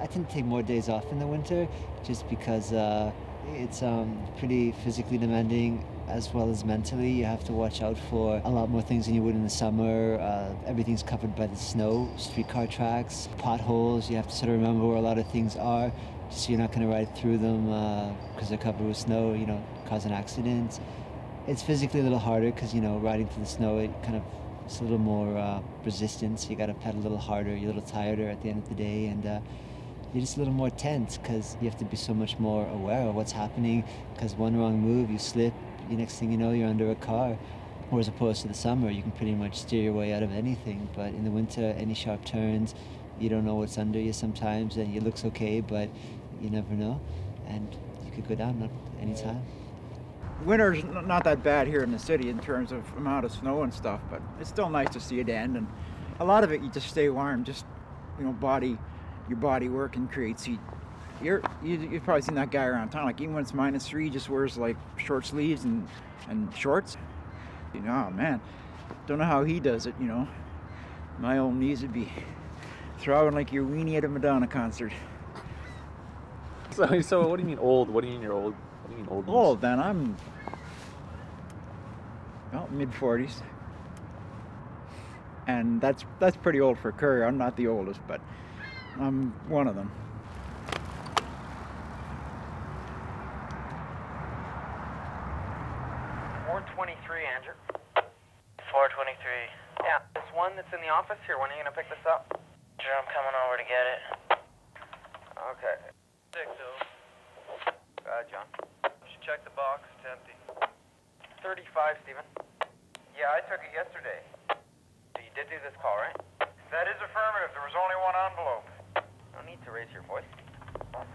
I tend to take more days off in the winter just because uh, it's um, pretty physically demanding as well as mentally. You have to watch out for a lot more things than you would in the summer. Uh, everything's covered by the snow, streetcar tracks, potholes. You have to sort of remember where a lot of things are so you're not going to ride through them because uh, they're covered with snow, you know, cause an accident. It's physically a little harder because, you know, riding through the snow, it kind of it's a little more uh, resistance. You got to pedal a little harder. You're a little tireder at the end of the day, and uh, you're just a little more tense because you have to be so much more aware of what's happening. Because one wrong move, you slip. The next thing you know, you're under a car. Whereas opposed to the summer, you can pretty much steer your way out of anything. But in the winter, any sharp turns, you don't know what's under you sometimes, and it looks okay, but you never know, and you could go down any time. Winter's not that bad here in the city in terms of amount of snow and stuff, but it's still nice to see it end. And a lot of it, you just stay warm, just you know, body, your body work and creates heat. You're, you, you've probably seen that guy around town. Like even when it's minus three, he just wears like short sleeves and and shorts. You know, oh, man, don't know how he does it. You know, my old knees would be throbbing like your weenie at a Madonna concert. So, so what do you mean old? What do you mean you're old? What do you mean old? Old, then I'm well mid forties, and that's that's pretty old for a courier. I'm not the oldest, but I'm one of them. Four twenty-three, Andrew. Four twenty-three. Yeah, this one that's in the office here. When are you gonna pick this up? Sure, I'm coming over to get it. Okay. Six, oh. Go ahead, John. Should check the box. It's empty. 35, Stephen. Yeah, I took it yesterday. So you did do this call, right? That is affirmative. There was only one envelope. Need to raise your voice.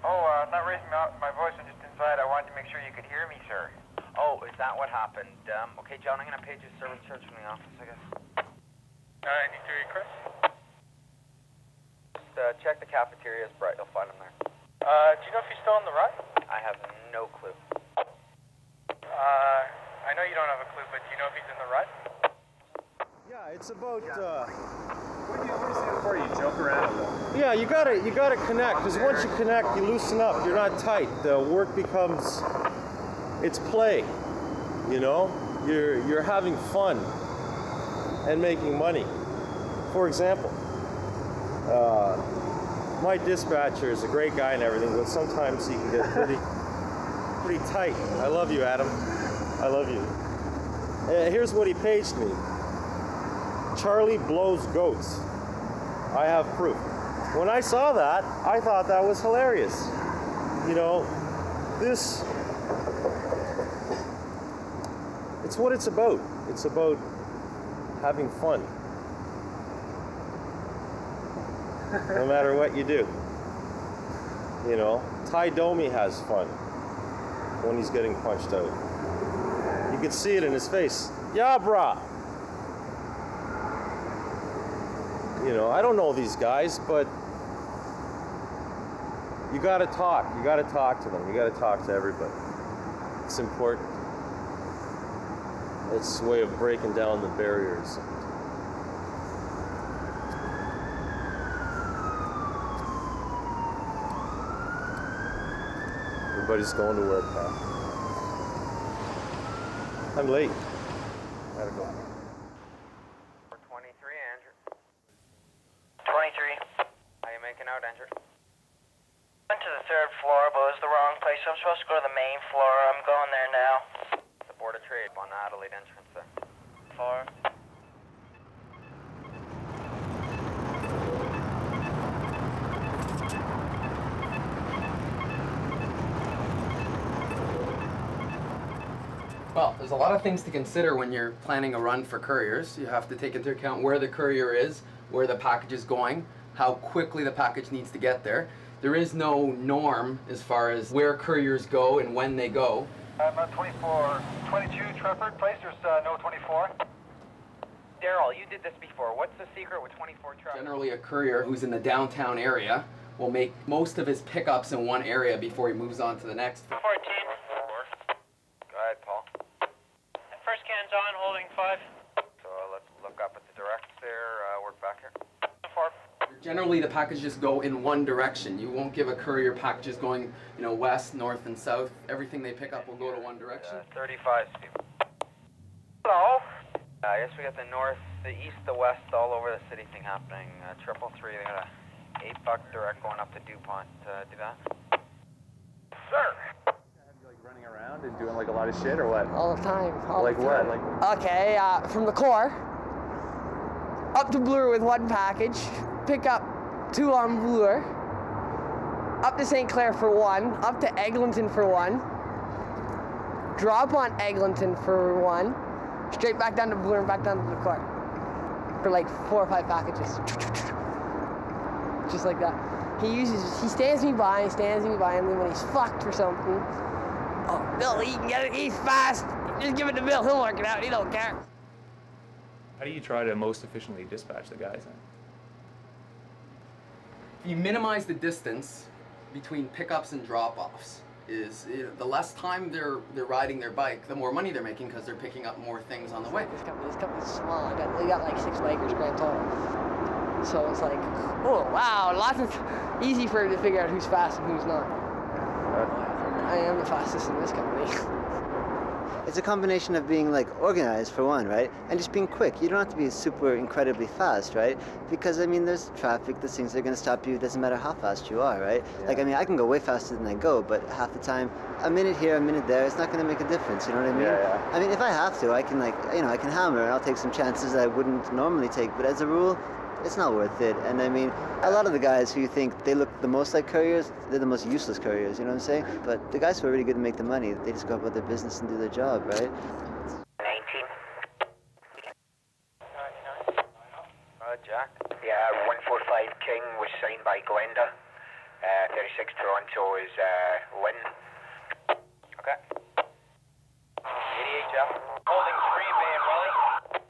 Oh, uh, not raising my, my voice. I'm just inside. I wanted to make sure you could hear me, sir. Oh, is that what happened? Um, okay, John, I'm gonna page your service charge from the office, I guess. Uh, any theory, Chris? Just uh, check the cafeteria. It's bright. You'll find him there. Uh, do you know if he's still on the ride? I have no clue. Uh, I know you don't have a clue, but do you know if he's in the ride? Yeah, it's about. Uh, Yeah, you gotta you gotta connect because once you connect, you loosen up. You're not tight. The work becomes. It's play. You know, you're you're having fun and making money. For example, uh, my dispatcher is a great guy and everything, but sometimes he can get pretty pretty tight. I love you, Adam. I love you. Uh, here's what he paged me. Charlie blows goats. I have proof. When I saw that, I thought that was hilarious. You know, this. It's what it's about. It's about having fun. no matter what you do. You know, Ty Domi has fun when he's getting punched out. You can see it in his face. Yeah, brah. You know, I don't know these guys, but you got to talk. You got to talk to them. You got to talk to everybody. It's important. It's a way of breaking down the barriers. Everybody's going to work now. I'm late. Gotta go. 423, Andrew. 23. How out, Andrew? Went to the third floor, but it was the wrong place. I'm supposed to go to the main floor. I'm going there now. The Board of Trade on the Adelaide entrance there. Four. Well, there's a lot of things to consider when you're planning a run for couriers. You have to take into account where the courier is, where the package is going, how quickly the package needs to get there. There is no norm as far as where couriers go and when they go. I'm at 24. 22 Trefford Place. There's uh, no 24. Daryl, you did this before. What's the secret with 24 trucks? Generally, a courier who's in the downtown area will make most of his pickups in one area before he moves on to the next. 14. Go ahead, Paul. First can's on, holding 5. So uh, let's look up at the directs there. Uh, work back here. 4. You're Generally, the packages go in one direction. You won't give a courier packages going, you know, west, north, and south. Everything they pick up will go to one direction. Uh, 35 speed. Hello? Uh, I guess we got the north, the east, the west, all over the city thing happening. Uh, triple three, they got a eight buck direct going up to Dupont. Uh, do that? Sir. Like running around and doing like a lot of shit or what? all the time. all Like the what? Like Okay, uh, from the core up to Bloor with one package, pick up two on Bloor, up to St. Clair for one, up to Eglinton for one, drop on Eglinton for one, straight back down to Bloor and back down to the core for like four or five packages. Just like that. He uses, he stands me by, he stands me by, and then when he's fucked for something, oh, Bill, he can get it, he's fast. Just give it to Bill, he'll work it out, he don't care. How do you try to most efficiently dispatch the guys then? You minimize the distance between pickups and drop-offs is eh, the less time they're they're riding their bike the more money they're making because they're picking up more things on the way This company, this company's small. I got, they got like six bikers grand total. So it's like, oh wow, lots of easy for him to figure out who's fast and who's not. I am the fastest in this company. It's a combination of being like organized for one, right? And just being quick. You don't have to be super incredibly fast, right? Because I mean, there's traffic, there's things that are going to stop you. It doesn't matter how fast you are, right? Like I mean, I can go way faster than I go, but half the time, a minute here, a minute there, it's not going to make a difference. You know what I mean? Yeah, yeah. I mean, if I have to, I can like, you know, I can hammer and I'll take some chances I wouldn't normally take. But as a rule, it's not worth it. And I mean, a lot of the guys who you think they look the most like couriers, they're the most useless couriers. You know what I'm saying? But the guys who are really good to make the money, they just go about their business and do their job, right? 19. Uh, Jack. Yeah, 145 King was signed by Glenda. Uh, 36 Toronto is uh, Lynn. Okay. 88 Jeff. Holding three, Bay and Welly.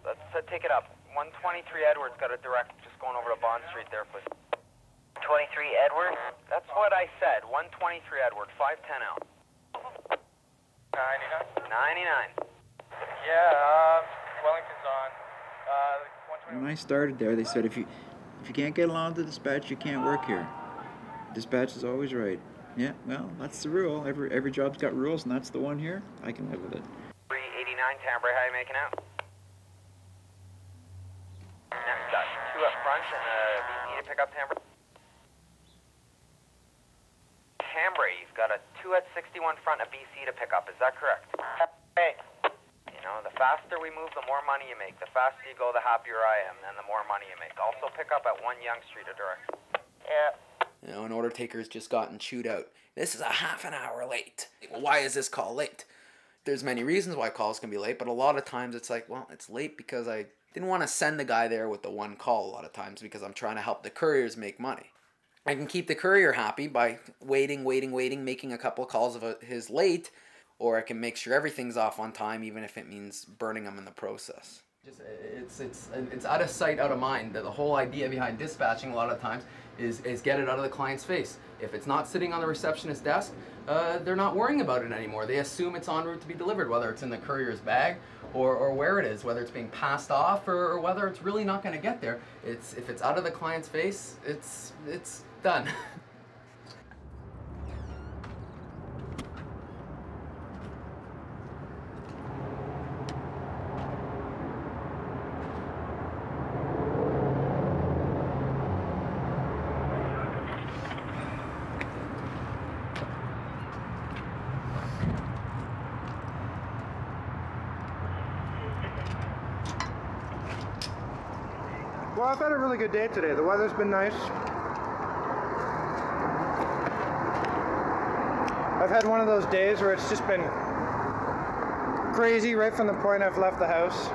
Let's uh, take it up. 123 Edwards got a direct just going over to Bond Street there, please. 23 Edward. That's what I said. 123 Edward, 510 out. 99. 99. Yeah, uh, Wellington's on. Uh, When I started there, they said if you if you can't get along with the dispatch, you can't work here. Dispatch is always right. Yeah, well, that's the rule. Every every job's got rules, and that's the one here. I can live with it. 389 Tambray, how you making out? Next up, two front and uh, a VP to pick up Tambray. Tambray, you've got a two at 61 front and a BC to pick up. Is that correct? Hey. You know, the faster we move, the more money you make. The faster you go, the happier I am, and the more money you make. Also pick up at 1 Yonge Street or direct. Yeah. you know an order taker's just gotten chewed out this is a half an hour late why is this call late there's many reasons why calls can be late but a lot of times it's like well it's late because i didn't want to send the guy there with the one call a lot of times because i'm trying to help the couriers make money I can keep the courier happy by waiting, waiting, waiting, making a couple of calls of his late, or I can make sure everything's off on time, even if it means burning them in the process. Just, it's it's it's out of sight, out of mind. The whole idea behind dispatching a lot of times is is get it out of the client's face. If it's not sitting on the receptionist's desk, uh, they're not worrying about it anymore. They assume it's en route to be delivered, whether it's in the courier's bag or, or where it is, whether it's being passed off or, or whether it's really not going to get there. It's if it's out of the client's face, it's it's done. Well, I've had a really good day today. The weather's been nice. I've had one of those days where it's just been crazy right from the point I've left the house.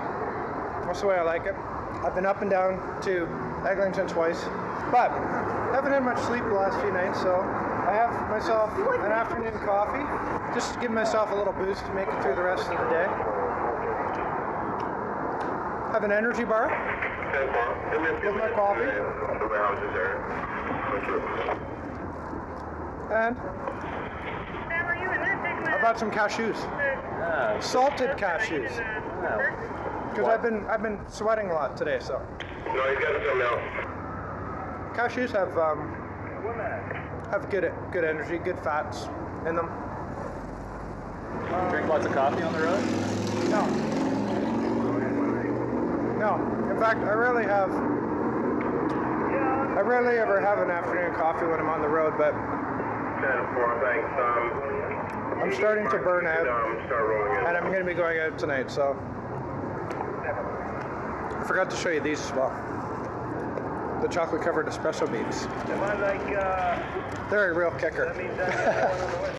That's the way I like it. I've been up and down to Eglinton twice, but haven't had much sleep the last few nights, so I have myself an afternoon coffee just to give myself a little boost to make it through the rest of the day. Have an energy bar with my coffee. And I brought some cashews. Salted cashews. Because I've been I've been sweating a lot today, so. No, he's got some now. cashews have um, have good good energy, good fats in them. Drink lots of coffee on the road? No. No. In fact, I rarely have. I rarely ever have an afternoon coffee when I'm on the road, but I'm starting to burn out, and I'm going to be going out tonight. So I forgot to show you these as well. The chocolate covered espresso beans. They're a real kicker.